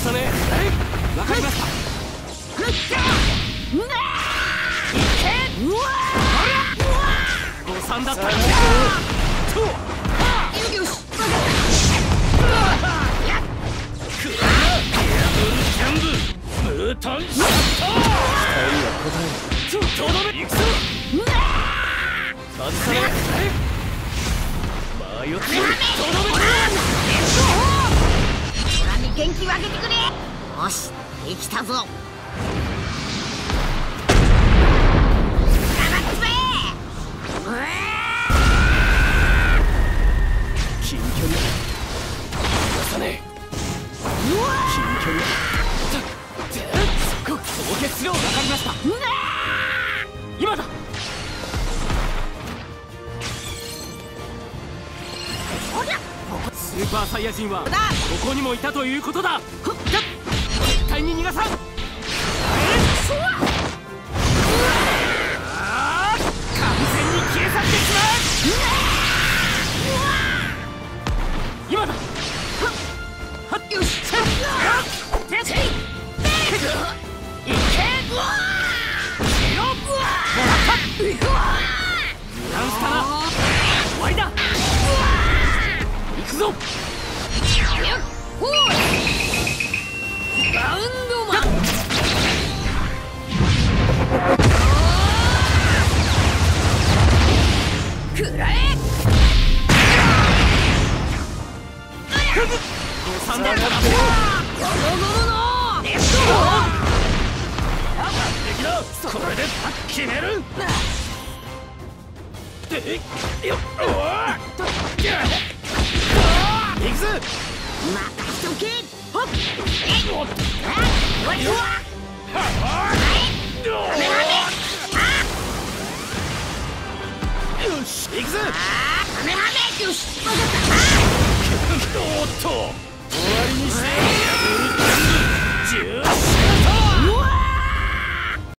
さね。はいわかりました。誤算だった。と全部ムータンシャッターとどめ行くぞ外さね迷ってとどめ元気をあげてくれ。よしできたぞ。近距離そこ凍結しろわかりましたスーパーサイヤ人はここにもいたということだ。絶対に逃がさん。あー。完全に消え去ってしまう。今だ。よしてっ。いけよ油断したな終ぞ。バウンドマン。くらえ誤算だったなゴムゴムのレッ敵だこれで決める行くぜまたしとけほっえいおっあわいわよし行くぜあカメハメよしわかったおっと終わりにしてや